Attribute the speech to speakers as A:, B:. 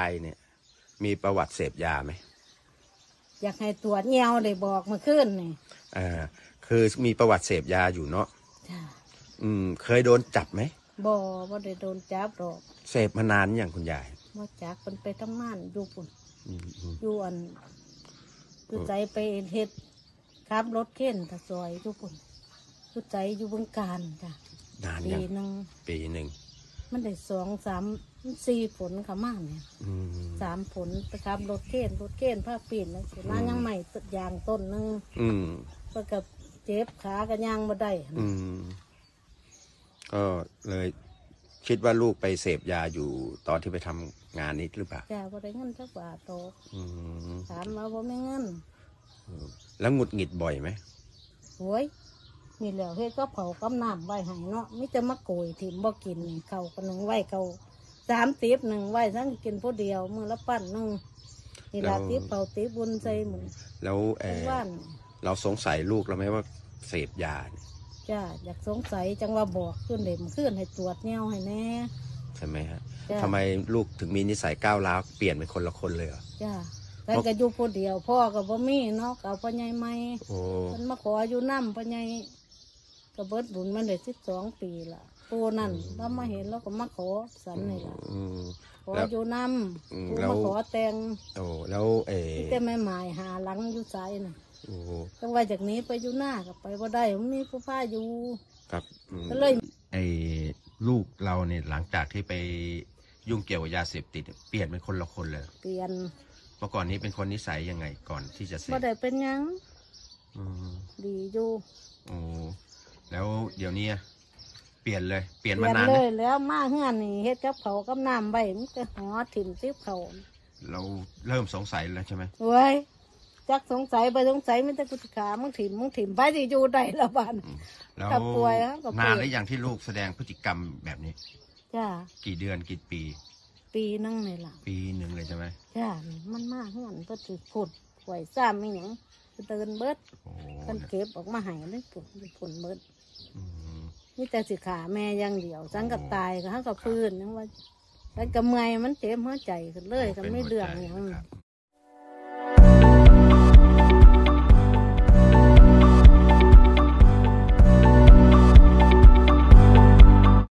A: ายเนี่ย มีประวัติเสพยาไหม
B: อยากให้ตรวจเงียวได้บอกเมื่อคืนนี่
A: เออคือมีประวัติเสพยาอยู่เนาะ
B: จ้า
A: อืม เคยโดนจับไหม
B: บ่บ่ได้โดนจับดอก
A: เสพมานานอย่างคุณยาย
B: บ่จักมันไปทำงานอยู่ปุ่น
A: อืมอืม
B: อยู่อันอยู่ใจไปเฮ็ดขับรถเข็นตะซอยอยู่ปุ่นอยู่ใจอยู่บึงการจ้ะ
A: นาน
B: ปี
A: ยัง
B: หนึง
A: ปีหนึ่ง
B: มันได้สองสามสี่ผลเขามากเนี่ย
A: อืม
B: สามผลไปขับรถเข็นรถเข็นผ้าปีนแล้วสิมายังใหม่ต้นยางต้นหนึง
A: อืม
B: เพื่อกับเจ็บขากันย่างมาได้
A: อืม ก็เลยคิดว่าลูกไปเสพยาอยู่ตอนที่ไปทำงานนี้หรือเปล่า
B: จ้าบ่ได้เงินจักบาทโตก
A: อืม
B: ถามมาบ่ไม่เงิน
A: แล้วหงุดหงิดบ่อยไหม
B: โอ้ย มีแล้วเฮ็ดก็เผากับน้ำไว้ให้เนาะมิจะมาโกยถิ่มบ่กินนี่เขาก็หนึ่งไว้เขาสามติบหนึ่งไว้ทั้งกินผู้เดียวมือละปั้นหนึ่งนี่ละติบเผาติบบุญใจหมุน
A: แล้วเอ
B: เป็น
A: อ
B: ว่าน
A: เราสงสัยลูกเราไหมว่าเสพยาเนี่ย
B: จ้าอยากสงสัยจังว่าบอกขึ้นเด็มขึ้นให้ตรวจเงี้ยวให้แน่
A: ใช่ไหมฮะ
B: จ้ะ
A: ทำไมลูกถึงมีนิสัยก้าวร้าวเปลี่ยนเป็นคนละคนเลยเหรอ
B: จ้าแต่ก็อยู่ผู้เดียวพ่อก็บ่มีเนาะก็เอาพ่อใหญ่ไม่
A: โอ้
B: มันมาขออยู่น้ำพ่อใหญ่ ก็เบิดบุญมันได้สิบสองปีละปูนั่นเรามาเห็นเราก็มาขอสันนี่ละ
A: อืม
B: ขอ
A: แล้ว
B: อยู่น้
A: อืมำ
B: ปู
A: แล้ว
B: มาขอแต่ง
A: โอ้แล้วเออ
B: แต่ไม่หมายหาหลังอยู่ใจน่ะ
A: โอ้
B: จังว่าจากนี้ไปอยู่หน้าก็ไปบ่ได้มันมีผู้พาอยู่
A: ครับอืม
B: ก็เลย
A: ไอ้ลูกเราเนี่ยหลังจากที่ไปยุ่งเกี่ยวกับยาเสพติดเนี่ยเปลี่ยนเป็นคนละคนเลย
B: เปลี่ยน
A: เมื่อก่อนนี้เป็นคนนิสัยยังไงก่อนที่จะเสพ
B: บ่ได้เป็นหยัง
A: อืม
B: ดีอยู่
A: โอ้ แล้วเดี๋ยวนี้เปลี่ยนเลย เปลี่ยน
B: เป
A: มา
B: ลี่ยน
A: นาน
B: เล
A: ไหม
B: ยแล้วมาเฮือนนี่เฮ็ดกับเขาวกับน้ำใบมันก็หอถิ่มซิบเขา
A: เราเริ่มสงสัยแล้วใช่ไหม
B: เว้ยจักสงสัยไปสงสัยไม่แต่กุศขามึงถิ่มมึงถิ่มไปที่อยู่ได้ละบ้าน
A: แล้ว
B: ถ้าป่วยฮะก็ป่วย
A: นานแล้วอย่างที่ลูกแสดงพฤติกรรมแบบนี้
B: จ้า
A: กี่เดือนกี่ปี
B: ปีนึงนี่ล่ะ
A: ปีหนึ่งเลยใช่ไหม
B: จ้ามันมาเฮือนเพิ่นสิผุดหวยซ้ำมีหยัง ไปเดินเบิด
A: โอ้
B: เพิ่นเก็บออกมาให้เลยผุดผุดเบิด
A: อืม
B: นี่แต่สิขาแม่อยังเดียวสังกับตายก็หักกับพื้นยังว่าสังกับเมื่อยมันเจ็บหัวใจขึ้นเลยก็ไม่เดืองหยัง
A: ครับ